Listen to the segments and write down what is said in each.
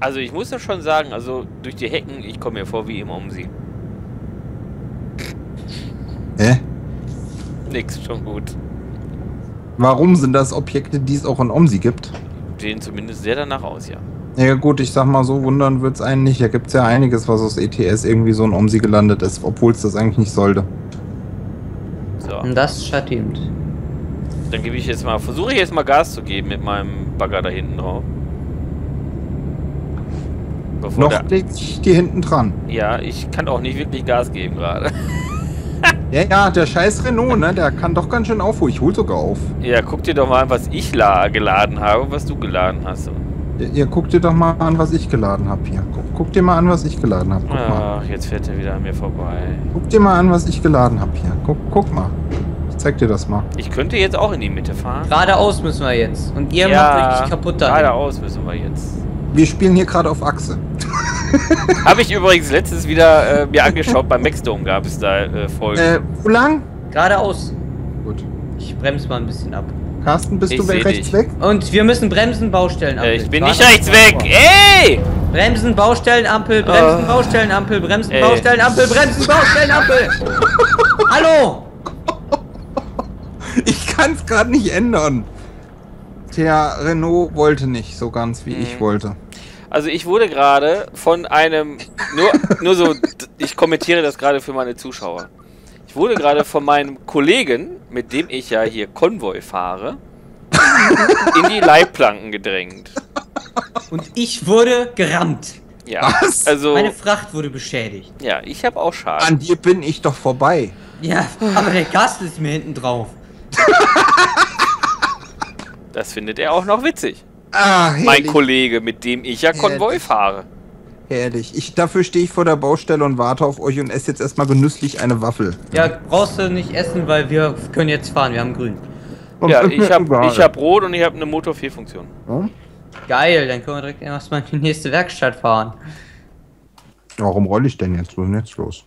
Also ich muss ja schon sagen, also durch die Hecken, ich komme mir vor wie im Omsi. Hä? Nix, schon gut. Warum sind das Objekte, die es auch in OMSI gibt? Sehen zumindest sehr danach aus, ja. Ja gut, ich sag mal so, wundern wird's einen nicht. Da gibt's ja einiges, was aus ETS irgendwie so in OMSI gelandet ist, obwohl es das eigentlich nicht sollte. So, Und das stimmt. Dann gebe ich jetzt mal, versuche ich jetzt mal Gas zu geben mit meinem Bagger da hinten drauf. Bevor Noch ich die hinten dran. ja, ich kann auch nicht wirklich Gas geben gerade. Ja, ja, der scheiß Renault, ne, der kann doch ganz schön aufholen. Ich hol sogar auf. Ja, guck dir doch mal an, was ich la geladen habe, was du geladen hast. Ja, ja, guck dir doch mal an, was ich geladen habe hier. Guck, guck dir mal an, was ich geladen habe. Guck mal. Ach, jetzt fährt er wieder an mir vorbei. Guck dir mal an, was ich geladen habe hier. Guck, guck mal. Ich zeig dir das mal. Ich könnte jetzt auch in die Mitte fahren. Geradeaus müssen wir jetzt. Und ihr macht richtig kaputt da. geradeaus müssen wir jetzt. Wir spielen hier gerade auf Achse. Habe ich übrigens letztens wieder äh, mir angeschaut, beim Maxdome gab es da äh, Folgen. Äh, wo lang? Geradeaus. Gut. Ich bremse mal ein bisschen ab. Carsten, bist Ich du rechts dich. weg? Und wir müssen bremsen, Baustellenampel. äh, ich bin Warte. nicht rechts weg. Ey! Bremsen, Baustellenampel, bremsen, Oh. Baustellenampel, bremsen, Ey. Baustellenampel, bremsen, Baustellenampel. Hallo! Ich kann es gerade nicht ändern. Der Renault wollte nicht so ganz, wie Mhm. ich wollte. Also ich wurde gerade von einem, nur, nur so, ich kommentiere das gerade für meine Zuschauer. Ich wurde gerade von meinem Kollegen, mit dem ich ja hier Konvoi fahre, in die Leitplanken gedrängt. Und ich wurde gerammt. Ja, Was? also, Meine Fracht wurde beschädigt. ja, ich habe auch Schaden. An dir bin ich doch vorbei. Ja, aber der Gast ist mir hinten drauf. Das findet er auch noch witzig. Ah. Mein Kollege, mit dem ich ja Konvoi Herrlich. fahre. herrlich. Ich, dafür stehe ich vor der Baustelle und warte auf euch und esse jetzt erstmal genüsslich eine Waffel. Ja, brauchst du nicht essen, weil wir können jetzt fahren, wir haben grün. Und Ja, ich habe ich hab Rot und ich habe eine Motor 4 Funktion. Ja? Geil, dann können wir direkt erstmal in die nächste Werkstatt fahren. Warum rolle ich denn jetzt? Was ist denn jetzt los?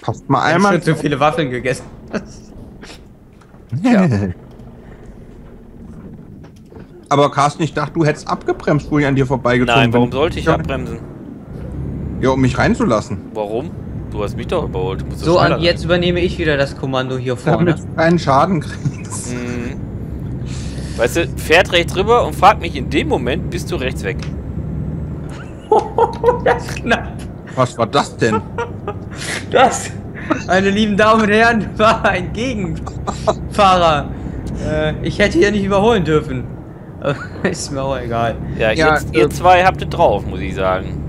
Passt mal Ich habe einmal. schon zu viele Waffeln gegessen. Ja. Aber Carsten, ich dachte, du hättest abgebremst, wo ich an dir vorbeigezogen Nein, bin. warum sollte ich abbremsen? Ja, um mich reinzulassen. Warum? Du hast mich doch überholt. So, an, jetzt übernehme ich wieder das Kommando hier vorne. Damit du keinen Schaden kriegst. Mhm. Weißt du, fährt rechts rüber und fragt mich in dem Moment, bist du rechts weg. das ist knapp. Was war das denn? Das, meine lieben Damen und Herren, war ein Gegenfahrer. Äh, ich hätte hier nicht überholen dürfen. Ist mir auch egal. Ja, Ja, jetzt, äh, ihr zwei habt es drauf, muss ich sagen.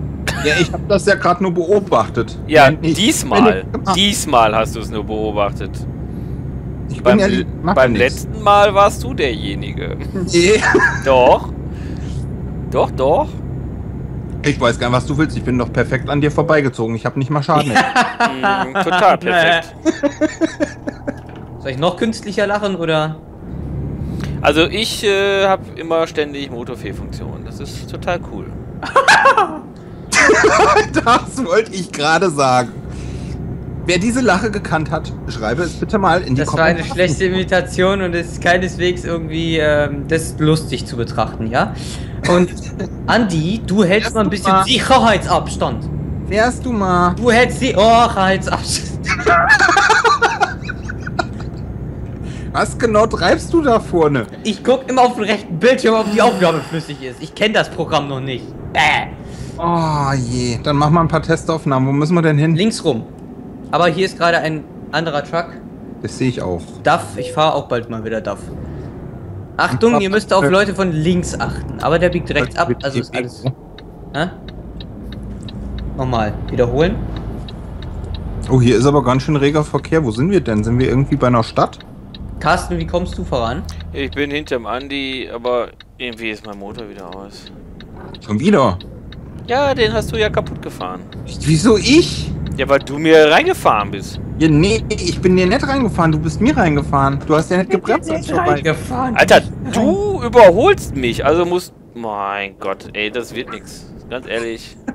Ja, ich habe das ja gerade nur beobachtet. Ja, ich- diesmal. Diesmal hast du es nur beobachtet. Ich Beim, bin ja, beim letzten Mal warst du derjenige. Nee. Doch. Doch, doch. Ich weiß gar nicht, was du willst. Ich bin doch perfekt an dir vorbeigezogen. Ich habe nicht mal Schaden. Mhm, total perfekt. Soll ich noch künstlicher lachen oder? Also ich äh, habe immer ständig Motor 4 Funktion. Das ist total cool. das wollte ich gerade sagen. Wer diese Lache gekannt hat, schreibe es bitte mal in die Das war eine Kommentare. schlechte Imitation und es ist keineswegs irgendwie ähm, das lustig zu betrachten, ja? Und Andi, du hältst mal ein bisschen Mal. Sicherheitsabstand. Fährst du mal. Du hältst Sicherheitsabstand. Was genau treibst du da vorne? Ich guck immer auf den rechten Bildschirm, ob die Aufgabe flüssig ist. Ich kenne das Programm noch nicht. Äh, Oh je. Dann mach mal ein paar Testaufnahmen. Wo müssen wir denn hin? links rum. Aber hier ist gerade ein anderer Truck. Das sehe ich auch. DAF, ich fahre auch bald mal wieder DAF. Achtung, ihr müsst auf Leute von links achten. Aber der biegt rechts ab, also ist alles. Hä? Nochmal, wiederholen. Oh, hier ist aber ganz schön reger Verkehr. Wo sind wir denn? Sind wir irgendwie bei einer Stadt? Carsten, wie kommst du voran? Ich bin hinterm Andi, aber irgendwie ist mein Motor wieder aus. Schon wieder. Ja, den hast du ja kaputt gefahren. Wieso ich? Ja, weil du mir reingefahren bist. Ja, nee, ich bin dir nicht reingefahren. Du bist mir reingefahren. Du hast ja nicht gebremst, als ich vorbei. gefahren. Alter, du überholst mich, also musst... Mein Gott, ey, das wird nix. Ganz ehrlich.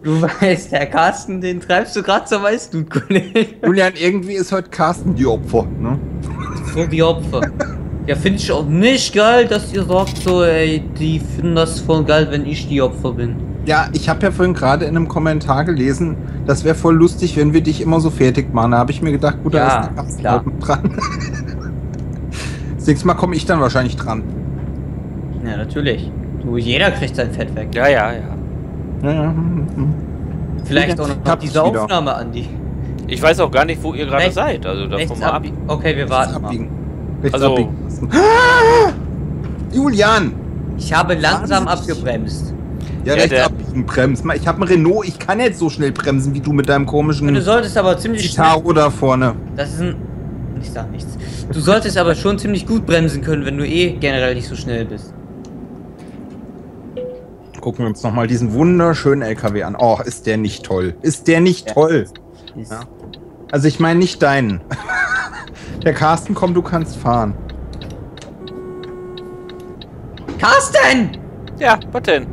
Du weißt, der Carsten, den treibst du gerade zur Weißblut, Kollege. Julian, irgendwie ist heute Carsten die Opfer, ne? so die Opfer. Ja, finde ich auch nicht geil, dass ihr sagt so, ey, die finden das voll geil, wenn ich die Opfer bin. Ja, ich habe ja vorhin gerade in einem Kommentar gelesen, das wäre voll lustig, wenn wir dich immer so fertig machen. Da habe ich mir gedacht, gut, da Ja, ist klar. dran. das nächste Mal komme ich dann wahrscheinlich dran. Ja, natürlich. Du, jeder kriegt sein Fett weg. Ja, ja, ja. Ja, ja, hm, hm. Vielleicht auch Ich noch diese. Aufnahme, Andi. Ich weiß auch gar nicht, wo ihr gerade seid. Also davon mal ab. Okay, wir warten mal. Rechts Also- abbiegen lassen. Ah! Julian! Ich habe langsam Wahnsinnig. abgebremst. Ja, Ja, rechts abbiegen, bremst. Ich habe einen Renault, ich kann jetzt so schnell bremsen, wie du mit deinem komischen Du solltest aber ziemlich schnell. Citaro da vorne. Das ist ein. Ich sag nichts. Du solltest aber schon ziemlich gut bremsen können, wenn du eh generell nicht so schnell bist. Gucken wir uns nochmal diesen wunderschönen LKW an. Oh, ist der nicht toll. Ist der nicht Ja. toll. Ja. Also ich meine nicht deinen. Der Carsten, komm, du kannst fahren. Carsten! Ja, was denn?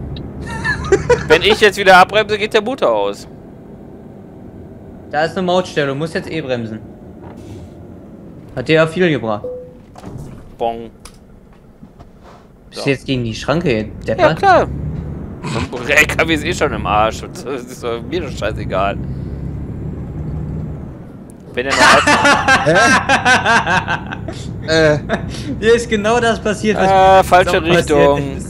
Wenn ich jetzt wieder abbremse, geht der Motor aus. Da ist eine Mautstelle, du musst jetzt eh bremsen. Hat dir ja viel gebracht. Bong. Bist So. du jetzt gegen die Schranke, Ja, Deppert? klar. Der LKW ist eh schon im Arsch. Das ist doch mir doch scheißegal. Wenn er noch Äh, Hier ist genau das passiert, was Ah, falsche Richtung.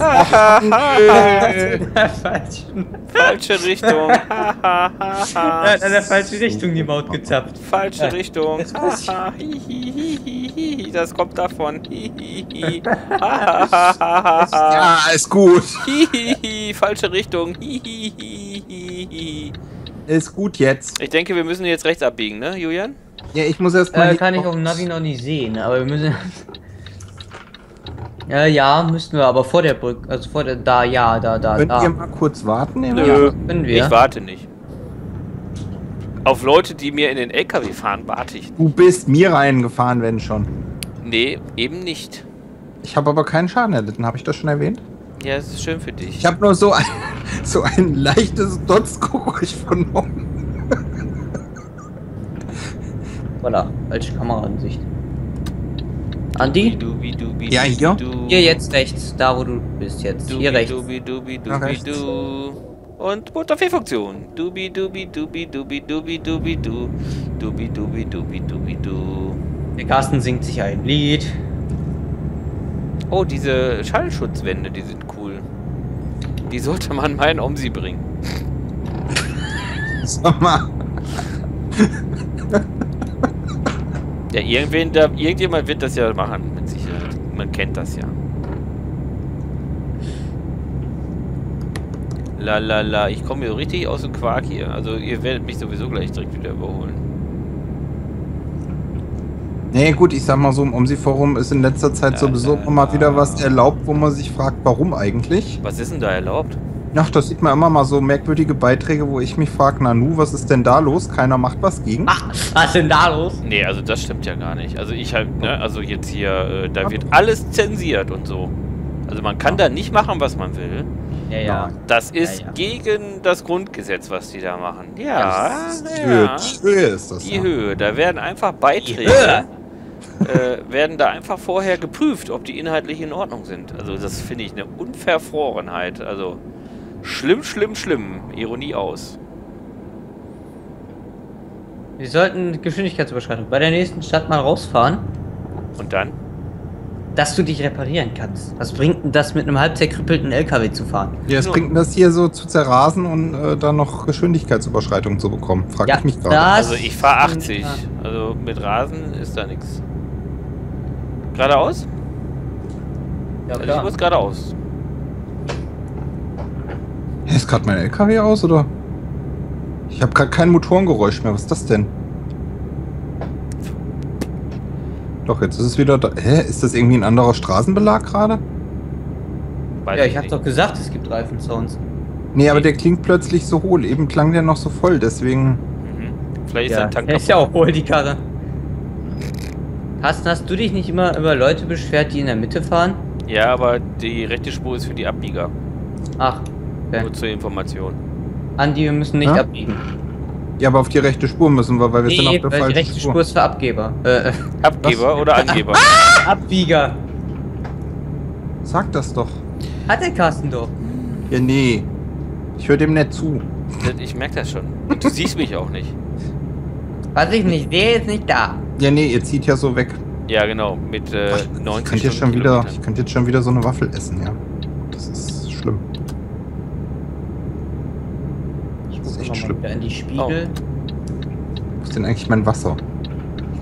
falschen, Falsche Richtung. ja, in der falschen Richtung die Maut gezapft. Falsche Richtung. das kommt davon. Ja, ist gut. Hihihi, Falsche Richtung. Ist gut jetzt. Ich denke, wir müssen jetzt rechts abbiegen, ne, Julian? Ja, ich muss erst mal. Äh, kann ich auf dem Navi noch nicht sehen, aber wir müssen. Ja, ja, müssten wir, aber vor der Brücke, also vor der, da, ja, da, da, Könnt da. ihr mal kurz warten? Nö. können wir. Ich warte nicht. Auf Leute, die mir in den LKW fahren, warte ich. Du bist mir reingefahren, wenn schon. Nee, eben nicht. Ich habe aber keinen Schaden erlitten, habe ich das schon erwähnt? Ja, es ist schön für dich. Ich habe nur so ein, so ein leichtes Dotzgeräusch vernommen. Voilà, falsche Kameraansicht. Andi? Dubi, dubi, Ja, hier? du. Hier jetzt rechts, da wo du bist jetzt. Dubi, Hier rechts. Dubi, dubi, dubi, rechts. du. Und Butterfee-Funktion. Dubi, dubi, dubi, dubi, dubi, dubi, du. Dubi, dubi, dubi, dubi, du. Der Carsten singt sich ein Lied. Oh, diese Schallschutzwände, die sind cool. Die sollte man meinen um sie bringen. Sag mal. Ja, irgendwen, da, irgendjemand wird das ja machen, mit Sicherheit. Man kennt das ja. La la la, ich komme hier richtig aus dem Quark hier. Also ihr werdet mich sowieso gleich direkt wieder überholen. Nee, gut, ich sag mal so, im OMSI-Forum ist in letzter Zeit Ja, sowieso ja, immer mal wieder ja. was erlaubt, wo man sich fragt, warum eigentlich. Was ist denn da erlaubt? Ach, das sieht man immer mal so merkwürdige Beiträge, wo ich mich frage, Nanu, was ist denn da los? Keiner macht was gegen. Ach, was ist denn da los? Nee, also das stimmt ja gar nicht. Also ich halt, ne, also jetzt hier, äh, da wird alles zensiert und so. Also man kann da nicht machen, was man will. Ja, ja. Das ist ja. gegen das Grundgesetz, was die da machen. Ja, Ja, Höhe, ja. Höhe ist das. Die ja. Höhe, da werden einfach Beiträge, Höhe. Äh, werden da einfach vorher geprüft, ob die inhaltlich in Ordnung sind. Also das finde ich eine Unverfrorenheit. Also schlimm, schlimm, schlimm. Ironie aus. Wir sollten Geschwindigkeitsüberschreitung bei der nächsten Stadt mal rausfahren, Und dann? dass du dich reparieren kannst. Was bringt denn das mit einem halb zerkrüppelten LKW zu fahren? Ja, es bringt denn das hier so zu zerrasen und äh, dann noch Geschwindigkeitsüberschreitung zu bekommen? Frag Ja, ich mich gerade. Also ich fahre Ja. 80. Also mit Rasen ist da nichts. Geradeaus? Ja, Also ich muss geradeaus. Hey, ist gerade mein LKW aus, oder? Ich habe gerade kein Motorengeräusch mehr. Was ist das denn? Doch, jetzt ist es wieder da. Hä? Ist das irgendwie ein anderer Straßenbelag gerade? Ja, ich hab nicht. doch gesagt, es gibt Reifensounds. Nee, aber der klingt plötzlich so hohl. Eben klang der noch so voll, deswegen. Mhm. Vielleicht ist Ja, der Tank der ist ja auch wohl die Karre. Carsten, hast du dich nicht immer über Leute beschwert, die in der Mitte fahren? Ja, aber die rechte Spur ist für die Abbieger. Ach, okay. Nur zur Information. Andi, wir müssen nicht Ja? abbiegen. Ja, aber auf die rechte Spur müssen wir, weil wir sind Nee, auf der weil die falschen rechte Spur ist für Abgeber. Äh, Abgeber oder Angeber? Abbieger. Sag das doch. Hat der Carsten doch. Ja, nee. Ich höre dem nicht zu. Ich merke das schon. Und du siehst mich auch nicht. Was ich nicht sehe, ist nicht da. Ja, nee, ihr zieht ja so weg. Ja, genau. Mit äh, Ich 90 könnte jetzt schon wieder, ich könnte jetzt schon wieder so eine Waffel essen, ja. Das ist schlimm. Ich Das ist gucke echt nochmal schlimm. wieder in die Spiegel. Wo ist denn eigentlich mein Wasser?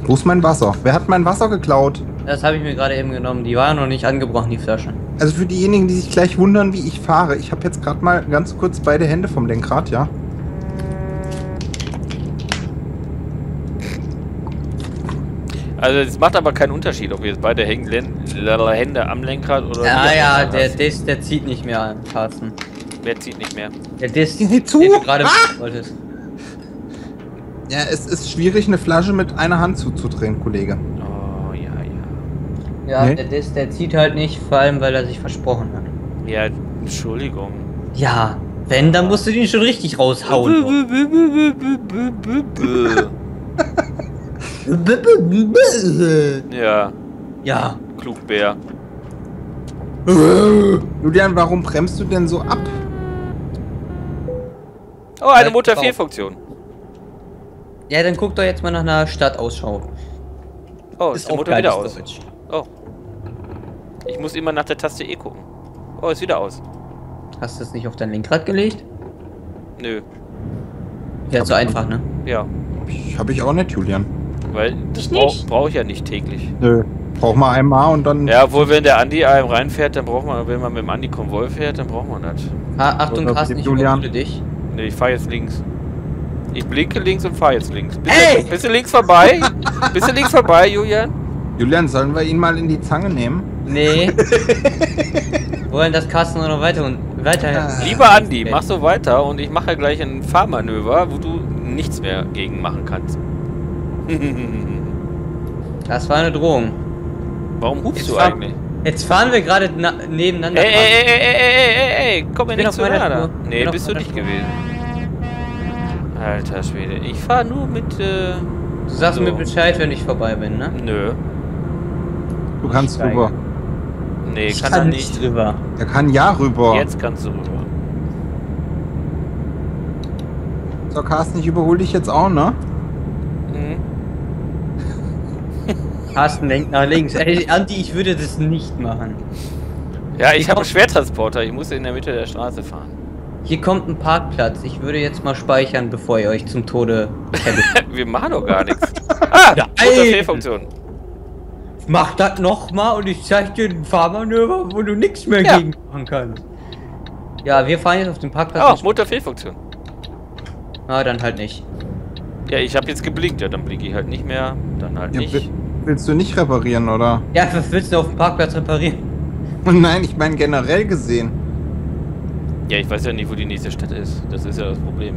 Wo ist mein Wasser? Wer hat mein Wasser geklaut? Das habe ich mir gerade eben genommen. Die waren noch nicht angebrochen, die Flasche. Also für diejenigen, die sich gleich wundern, wie ich fahre, ich habe jetzt gerade mal ganz kurz beide Hände vom Lenkrad, ja. Also es macht aber keinen Unterschied, ob ihr jetzt beide Hängen- Hände am Lenkrad oder... Ja, wie ja, der Dis, der zieht nicht mehr an, Carsten. Wer zieht nicht mehr? Der Dis, zu. den du gerade wolltest. Ja, es ist schwierig, eine Flasche mit einer Hand zuzudrehen, Kollege. Oh, ja, ja. Ja, Nee. der Dis, der zieht halt nicht, vor allem weil er sich versprochen hat. Ja, Entschuldigung. Ja, wenn, dann musst du den schon richtig raushauen. ja, ja. Klugbär. Julian, warum bremst du denn so ab? Oh, eine Halt Motor drauf. 4 Funktion. Ja, dann guck doch jetzt mal nach einer Stadtausschau. Oh, ist, der Motor wieder aus. Deutsch. Oh. Ich muss immer nach der Taste E gucken. Oh, ist wieder aus. Hast du es nicht auf dein Lenkrad gelegt? Nö. Ja, so einfach, ne? Ja. Ich, hab ich auch nicht, Julian. Weil das brauche brauch ich ja nicht täglich. Nö. Brauch mal einmal und dann. Ja, obwohl, wenn der Andi einem reinfährt, dann braucht man, wenn man mit dem Andi Konvoi fährt, dann braucht man das. Ha, Achtung, Oder Carsten, ich Julian. überhole dich. Ne, ich fahre jetzt links. Ich blinke links und fahre jetzt links. Bist, Ey! du, bist du links vorbei? bist du links vorbei, Julian? Julian, sollen wir ihn mal in die Zange nehmen? Nee. Wollen das Carsten noch weiter und weiter. Ah. Lieber Andi, mach so weiter und ich mache gleich ein Fahrmanöver, wo du nichts mehr gegen machen kannst. Das war eine Drohung. Warum hupst Jetzt du fahr- eigentlich? Jetzt fahren wir gerade na- nebeneinander. Ey, ey, ey, ey, ey, ey, ey, ey, komm mir nicht zu nahe. Spur. Nee, bist du nicht gewesen. Alter Schwede, ich fahr nur mit, äh... Du sagst so. mir Bescheid, wenn ich vorbei bin, ne? Nö. Du kannst Steige. rüber. Nee, Ich kann er nicht. drüber. Er kann ja rüber. Jetzt kannst du rüber. So, Carsten, ich überhole dich jetzt auch, ne? Mhm. Carsten lenkt nach links. Ey, Anti, ich würde das nicht machen. Ja, ich habe einen Schwertransporter, ich muss in der Mitte der Straße fahren. Hier kommt ein Parkplatz. Ich würde jetzt mal speichern, bevor ihr euch zum Tode. Wir machen doch gar nichts. Ah, Ja, Motorfehlfunktion. Mach das nochmal und ich zeig dir ein Fahrmanöver, wo du nichts mehr Ja. gegen machen kannst. Ja, wir fahren jetzt auf den Parkplatz. Oh, Motorfehlfunktion. Ah, dann halt nicht. Ja, ich habe jetzt geblinkt, ja, dann blinke ich halt nicht mehr, dann halt Ja, nicht. Wi- willst du nicht reparieren, oder? Ja, was willst du auf dem Parkplatz reparieren? Nein, ich meine generell gesehen. Ja, ich weiß ja nicht, wo die nächste Stadt ist. Das ist ja das Problem.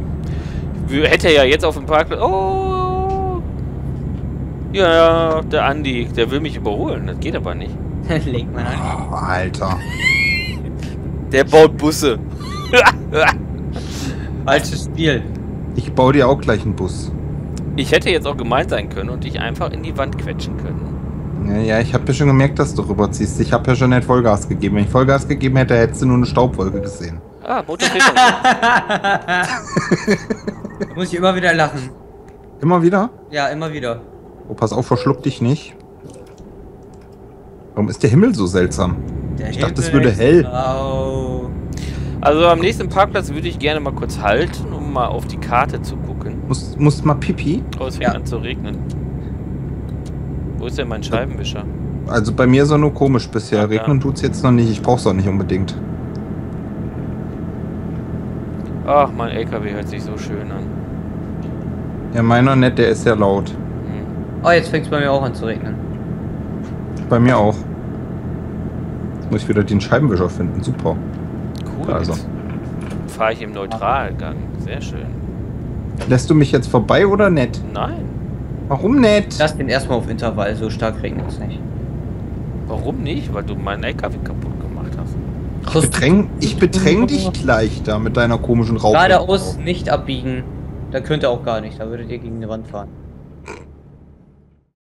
Wir hätte ja jetzt auf dem Parkplatz. Oh! Ja, ja, der Andi, der will mich überholen. Das geht aber nicht. Leg mal an. Oh, Alter. Der baut Busse. Falsches Spiel. Ich baue dir auch gleich einen Bus. Ich hätte jetzt auch gemeint sein können und dich einfach in die Wand quetschen können. Ja, ja, ich habe ja schon gemerkt, dass du rüberziehst. Ich habe ja schon nicht Vollgas gegeben. Wenn ich Vollgas gegeben hätte, hättest du nur eine Staubwolke gesehen. Ah, Motorfehlfunktion. Muss ich immer wieder lachen. Immer wieder? Ja, immer wieder. Oh, pass auf, verschluck dich nicht. Warum ist der Himmel so seltsam? Der Ich dachte, es Himmel würde hell. blau. Also am nächsten Parkplatz würde ich gerne mal kurz halten, mal auf die Karte zu gucken. Muss, muss mal pipi. Oh, es fängt Ja. an zu regnen. Wo ist denn mein Scheibenwischer? Also bei mir ist er nur komisch bisher. Ja, Regnen tut's jetzt noch nicht. Ich brauch's auch nicht unbedingt. Ach, mein LKW hört sich so schön an. Ja, meiner nicht, der ist sehr laut. Hm. Oh, jetzt fängt es bei mir auch an zu regnen. Bei mir auch. Jetzt muss ich wieder den Scheibenwischer finden. Super. Cool. Also. Jetzt fahre ich im Neutralgang. Sehr schön. Lässt du mich jetzt vorbei oder nicht? Nein. Warum nicht? Lass den erstmal auf Intervall, so stark regnet es nicht. Warum nicht? Weil du meinen LKW kaputt gemacht hast. Ich bedräng, ich bedräng dich gleich da mit deiner komischen Raupe. Geradeaus nicht abbiegen. Da könnt ihr auch gar nicht, da würdet ihr gegen eine Wand fahren.